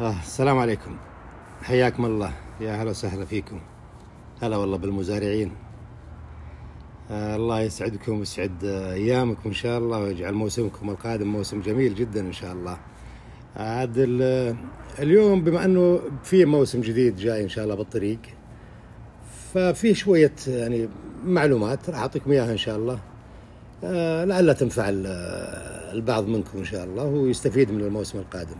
آه السلام عليكم. حياكم الله. يا هلا وسهلا فيكم. هلا والله بالمزارعين. آه الله يسعدكم ويسعد آه، أيامكم إن شاء الله ويجعل موسمكم القادم موسم جميل جدا إن شاء الله. عاد ال- اليوم بما أنه في موسم جديد جاي إن شاء الله بالطريق ففي شوية يعني معلومات راح أعطيكم إياها إن شاء الله. آه لعلها تنفع ال- البعض منكم إن شاء الله ويستفيد من الموسم القادم.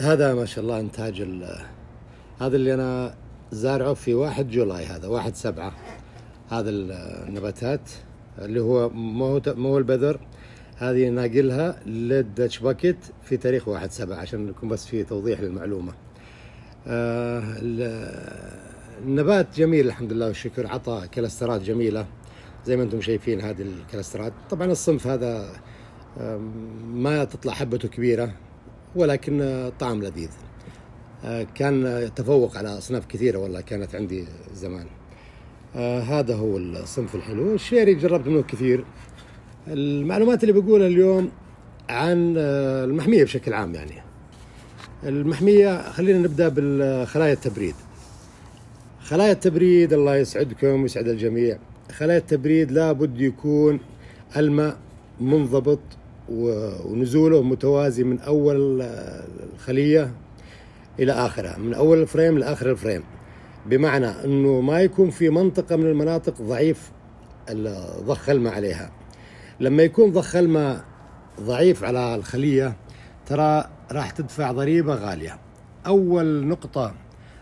هذا ما شاء الله إنتاج هذا اللي أنا زارعه في واحد جولاي هذا واحد سبعة. هذا ال- النباتات اللي هو مو هو مو هو البذر هذه ناقلها للداتش باكيت في تاريخ واحد سبعة عشان يكون بس في توضيح للمعلومة. آه، ال- النبات جميل الحمد لله والشكر عطى كلاسترات جميلة زي ما أنتم شايفين هذه الكلاسترات طبعا الصنف هذا ما تطلع حبته كبيرة ولكن طعم لذيذ. آه، كان يتفوق على أصناف كثيرة والله كانت عندي زمان. آه، هذا هو الصنف الحلو. الشيري جربت منه كثير. المعلومات اللي بقولها اليوم عن آه، المحمية بشكل عام يعني. المحمية خلينا نبدأ بالخلايا التبريد. خلايا التبريد الله يسعدكم ويسعد الجميع. خلايا التبريد لابد يكون الماء منضبط ونزوله متوازي من أول آه، الخلية إلى آخرها من أول الفريم لآخر الفريم. بمعنى أنه ما يكون في منطقة من المناطق ضعيف ضخ الماء عليها. لما يكون ضخ الماء ضعيف على الخلية ترى راح تدفع ضريبة غالية. أول نقطة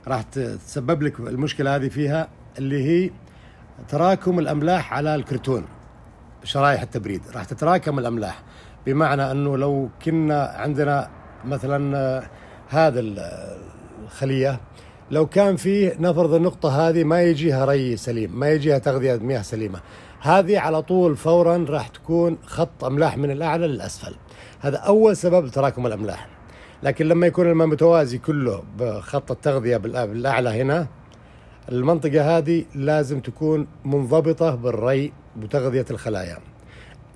راح تسبب لك المشكلة هذه فيها اللي هي تراكم الأملاح على الكرتون شرايح التبريد. راح تتراكم الأملاح. بمعنى أنه لو كنا عندنا مثلا آه، هذا ال- الخلية لو كان فيه نفرض النقطة هذه ما يجيها ري سليم ما يجيها تغذية مياه سليمة. هذه على طول فورا راح تكون خط أملاح من الأعلى للأسفل. هذا أول سبب لتراكم الأملاح. لكن لما يكون الماء متوازي كله بخط التغذية بالأ- بالأعلى هنا المنطقة هذه لازم تكون منضبطة بالري وتغذية الخلايا.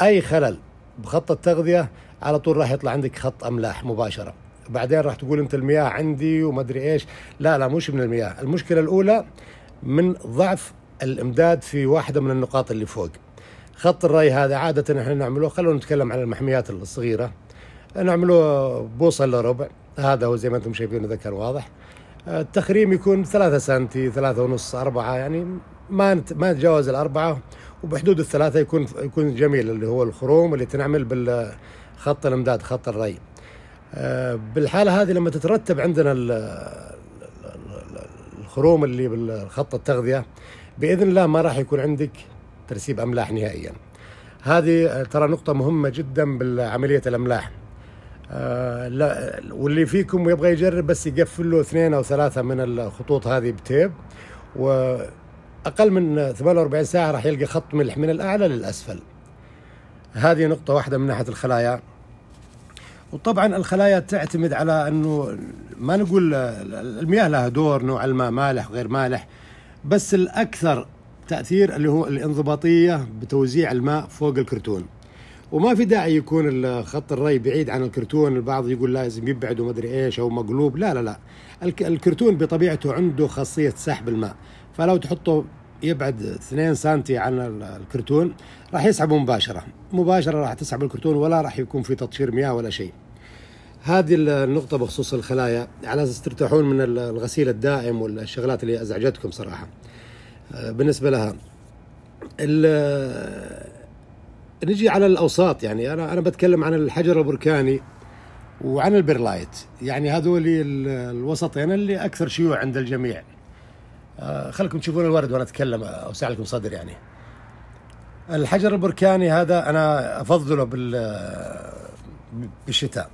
أي خلل بخط التغذية على طول راح يطلع عندك خط أملاح مباشرة. بعدين راح تقول أنت المياه عندي وما أدري إيش. لا لا مش من المياه. المشكلة الأولى من ضعف الإمداد في واحدة من النقاط اللي فوق. خط الري هذا عادة إحنا نعمله خلونا نتكلم عن المحميات الصغيرة. نعمله بوصة الا ربع هذا هو زي ما أنتم شايفين اذا كان واضح. التخريم يكون ثلاثة سنتي ثلاثة ونص أربعة يعني ما ما نتجاوز الأربعة وبحدود الثلاثة يكون يكون جميل اللي هو الخروم اللي تنعمل بالخط الإمداد خط الري. آه، بالحالة هذه لما تترتب عندنا ال- ال- الخروم اللي بالخط التغذية بإذن الله ما راح يكون عندك ترسيب أملاح نهائيا. هذه آه، ترى نقطة مهمة جدا بالعملية الأملاح. آه لا واللي فيكم يبغى يجرب بس يقفل له اثنين أو ثلاثة من الخطوط هذه بتيب واقل من 48 ساعة راح يلقى خط ملح من الأعلى للأسفل. هذه نقطة واحدة من ناحية الخلايا. وطبعا الخلايا تعتمد على إنه ما نقول المياه لها دور نوع الماء مالح غير مالح بس الأكثر تأثير اللي هو الانضباطية بتوزيع الماء فوق الكرتون. وما في داعي يكون خط الري بعيد عن الكرتون البعض يقول لازم يبعد وما أدري إيش أو مقلوب لا لا لا الك- الكرتون بطبيعته عنده خاصية سحب الماء فلو تحطه يبعد 2 سنتي عن ال- الكرتون راح يسحبه مباشرة. مباشرة راح تسحب الكرتون ولا راح يكون في تطشير مياه ولا شيء. هذه ال- النقطة بخصوص الخلايا. على أساس ترتاحون من ال- الغسيل الدائم والشغلات اللي أزعجتكم صراحة. آه، بالنسبة لها نجي على الأوساط. يعني أنا أنا بتكلم عن الحجر البركاني وعن البرلايت. يعني هذول ال- الوسطين اللي أكثر شيوع عند الجميع. خلكم تشوفون الورد وأنا أتكلم أوسع لكم صدر يعني. الحجر البركاني هذا أنا أفضله بال بالشتاء.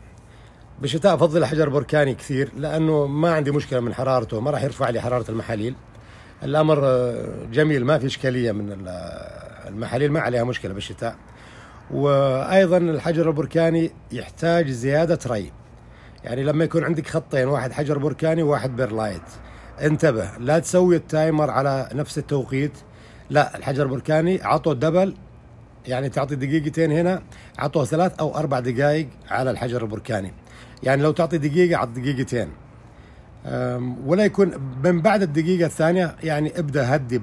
بالشتاء أفضل الحجر البركاني كثير لأنه ما عندي مشكلة من حرارته ما راح يرفع لي حرارة المحاليل. الأمر آه، جميل ما في إشكالية من ال- المحاليل ما عليها مشكلة بالشتاء. وأيضا الحجر البركاني يحتاج زيادة ري. يعني لما يكون عندك خطين واحد حجر بركاني وواحد perlite انتبه لا تسوي ال timer على نفس التوقيت. لا الحجر البركاني عطوه double يعني تعطي دقيقتين هنا عطوه ثلاث أو أربع دقائق على الحجر البركاني. يعني لو تعطي دقيقة عط دقيقتين. ولا يكون من بعد الدقيقة الثانية يعني ابدأ هدي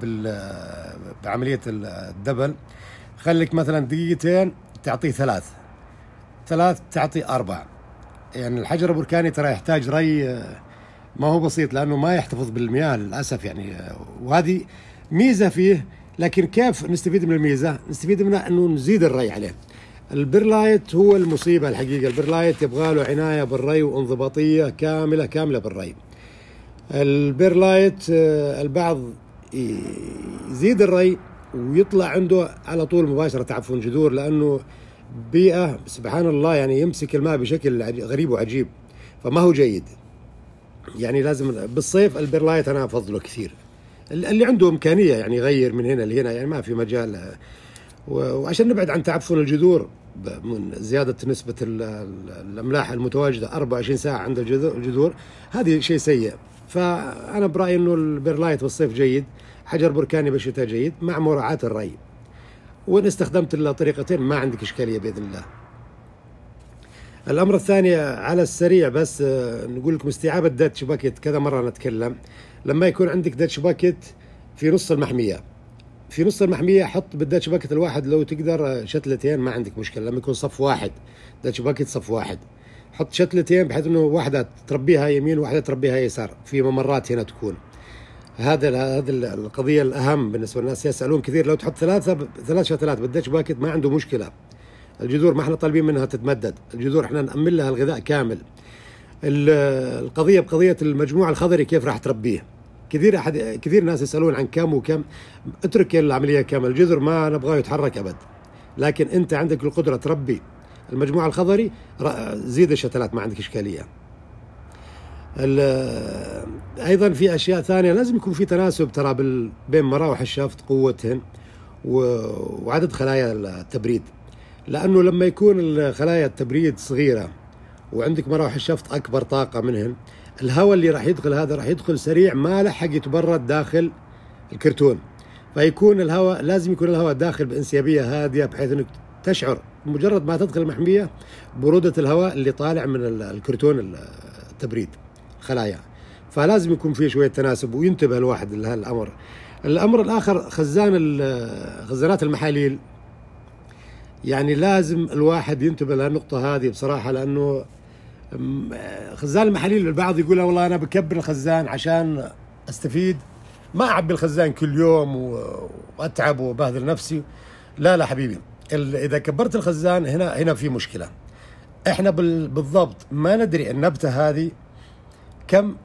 بعملية الدبل. خليك مثلا دقيقتين تعطيه ثلاث. ثلاث تعطي أربع. يعني الحجر البركاني ترى يحتاج ري ما هو بسيط لأنه ما يحتفظ بالمياه للأسف يعني وهذه ميزة فيه لكن كيف نستفيد من الميزة؟ نستفيد منها إنه نزيد الري عليه. ال perlite هو المصيبة الحقيقة، ال perlite يبغى له عناية بالري وانضباطية كاملة كاملة بالري. ال perlite آه، البعض يزيد الري ويطلع عنده على طول مباشرة تعفن جذور لأنه بيئة سبحان الله يعني يمسك الماء بشكل غريب وعجيب فما هو جيد. يعني لازم بالصيف ال perlite أنا أفضله كثير. اللي عنده إمكانية يعني يغير من هنا لهنا يعني ما في مجال. وعشان نبعد عن تعفن الجذور من زيادة نسبة الأملاح المتواجدة 24 ساعة عند الجذور هذه شيء سيء. فأنا برأيي إنه ال perlite بالصيف جيد حجر بركاني بالشتاء جيد مع مراعاة الري. وإن استخدمت الطريقتين ما عندك إشكالية بإذن الله. الأمر الثاني على السريع بس نقول لكم استيعاب ال Dutch bucket. كذا مرة نتكلم. لما يكون عندك Dutch bucket في نص المحمية. في نص المحمية حط بال Dutch bucket الواحد لو تقدر شتلتين ما عندك مشكلة. لما يكون صف واحد Dutch bucket صف واحد. حط شتلتين بحيث إنه واحدة تربيها يمين وواحده تربيها يسار. في ممرات هنا تكون. هذا هذا القضية الأهم بالنسبة للناس. يسألون كثير. لو تحط ثلاثة ثلاث شتلات بال Dutch bucket ما عنده مشكلة. الجذور ما إحنا طالبين منها تتمدد. الجذور إحنا نأمن لها الغذاء كامل. القضية بقضية المجموع الخضري كيف راح تربيه؟ كثير احد كثير ناس يسألون عن كم وكم. اترك العملية كامل الجذر ما نبغاه يتحرك أبد. لكن أنت عندك القدرة تربي المجموع الخضري زيد الشتلات ما عندك إشكالية. أيضا في أشياء ثانية لازم يكون في تناسب ترى بين مراوح الشفط قوتهن وعدد خلايا التبريد. لأنه لما يكون خلايا التبريد صغيرة وعندك مراوح الشفط أكبر طاقة منهن الهواء اللي راح يدخل هذا راح يدخل سريع ما لحق يتبرد داخل الكرتون. فيكون الهواء لازم يكون الهواء داخل بانسيابية هادية بحيث إنك تشعر. مجرد ما تدخل المحمية برودة الهواء اللي طالع من الكرتون التبريد خلايا فلازم يكون في شوية تناسب وينتبه الواحد لهالأمر. الأمر الآخر خزان خزانات المحاليل. يعني لازم الواحد ينتبه للنقطة هذه بصراحة لأنه خزان المحاليل البعض يقول والله أنا بكبر الخزان عشان أستفيد. ما أعبي الخزان كل يوم وأتعب وبهذل نفسي. لا لا حبيبي إذا كبرت الخزان هنا هنا في مشكلة. إحنا بالضبط ما ندري النبتة هذه كم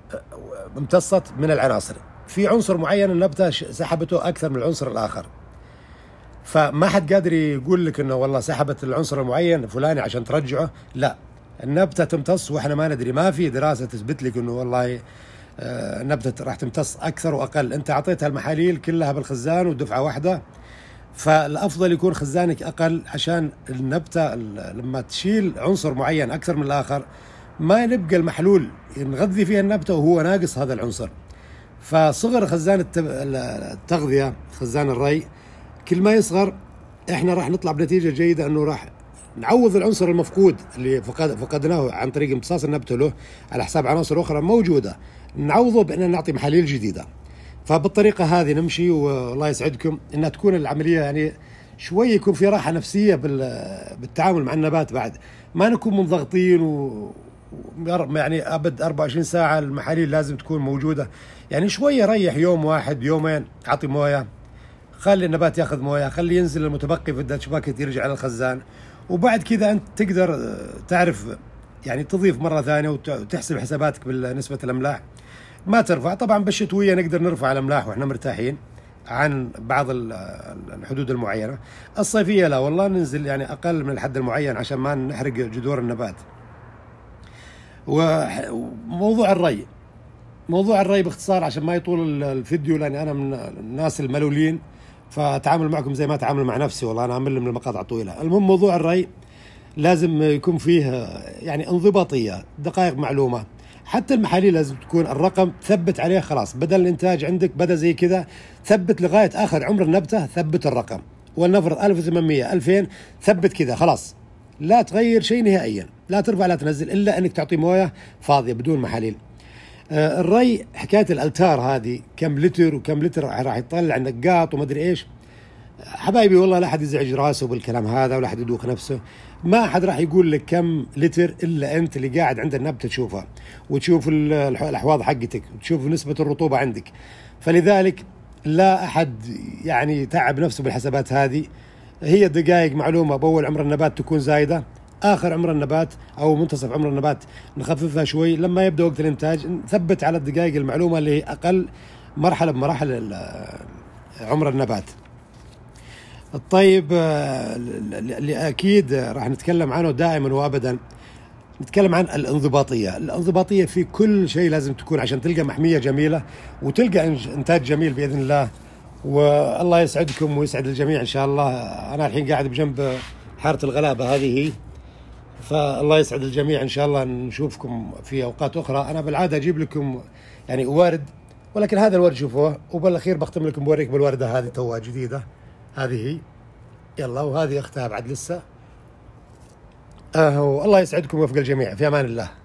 امتصت من العناصر. في عنصر معين النبتة سحبته أكثر من العنصر الآخر. فما حد قادر يقول لك إنه والله سحبت العنصر المعين الفلاني عشان ترجعه. لا النبتة تمتص وإحنا ما ندري. ما في دراسة تثبت لك إنه والله آه، راح تمتص أكثر وأقل. أنت أعطيتها المحاليل كلها بالخزان ودفعة واحدة. فالأفضل يكون خزانك أقل عشان النبتة لما تشيل عنصر معين أكثر من الآخر ما نبقى المحلول. نغذي فيها النبتة وهو ناقص هذا العنصر. فصغر خزان التغذية خزان الري كل ما يصغر إحنا راح نطلع بنتيجة جيدة إنه راح نعوض العنصر المفقود اللي فقد فقدناه عن طريق امتصاص النبته له على حساب عناصر أخرى موجودة. نعوضه بان نعطي محاليل جديدة. فبالطريقة هذه نمشي والله يسعدكم إنها تكون العملية يعني شوي يكون في راحة نفسية بالتعامل مع النبات بعد. ما نكون منضغطين و يعني أبد 24 ساعة المحاليل لازم تكون موجودة. يعني شوية ريح يوم واحد يومين أعطي موية. خلي النبات ياخذ مويه خلي ينزل المتبقي في الداتش باكيت يرجع على الخزان. وبعد كذا أنت تقدر آه، تعرف يعني تضيف مرة ثانية وتحسب حساباتك بالنسبة الأملاح. ما ترفع. طبعا بالشتوية نقدر نرفع الأملاح وإحنا مرتاحين عن بعض الحدود المعينة. الصيفية لا والله ننزل يعني أقل من الحد المعين عشان ما نحرق جذور النبات. وموضوع الري. موضوع الري باختصار عشان ما يطول الفيديو لأني أنا من الناس الملولين. فأتعامل معكم زي ما أتعامل مع نفسي والله أنا اعمل من المقاطع طويلة. المهم موضوع الري لازم يكون فيه يعني انضباطية دقائق معلومة. حتى المحاليل لازم تكون الرقم ثبت عليه خلاص. بدل الإنتاج عندك بدأ زي كذا ثبت لغاية آخر عمر النبته ثبت الرقم. ولنفرض 1800 2000 ثبت كذا خلاص. لا تغير شيء نهائيا. لا ترفع لا تنزل إلا أنك تعطي موية فاضية بدون محاليل. الري حكاية الألتار هذه كم لتر وكم لتر راح يطلع نقاط وما أدري إيش. حبايبي والله لا أحد يزعج راسه بالكلام هذا ولا أحد يدوخ نفسه. ما أحد راح يقول لك كم لتر إلا أنت اللي قاعد عند النبتة تشوفها وتشوف الأحواض حقتك وتشوف نسبة الرطوبة عندك. فلذلك لا أحد يعني تعب نفسه بالحسابات هذه. هي دقائق معلومة بأول عمر النبات تكون زايدة. آخر عمر النبات أو منتصف عمر النبات. نخففها شوي. لما يبدأ وقت الإنتاج نثبت على الدقائق المعلومة اللي هي أقل مرحلة بمراحل عمر النبات. الطيب اللي أكيد راح نتكلم عنه دائما وابدا. نتكلم عن الانضباطية، الانضباطية في كل شيء لازم تكون عشان تلقى محمية جميلة وتلقى إنتاج جميل بإذن الله. والله يسعدكم ويسعد الجميع إن شاء الله. أنا الحين قاعد بجنب حارة الغلابة هذه. هي فالله يسعد الجميع. إن شاء الله نشوفكم في أوقات أخرى. أنا بالعادة أجيب لكم يعني ورد ولكن هذا الورد شوفوه وبالأخير بختم لكم بوريك بالوردة هذه توها جديدة. هذه هي. يلا وهذه أختها بعد لسه. آه الله يسعدكم ويوفق الجميع. في أمان الله.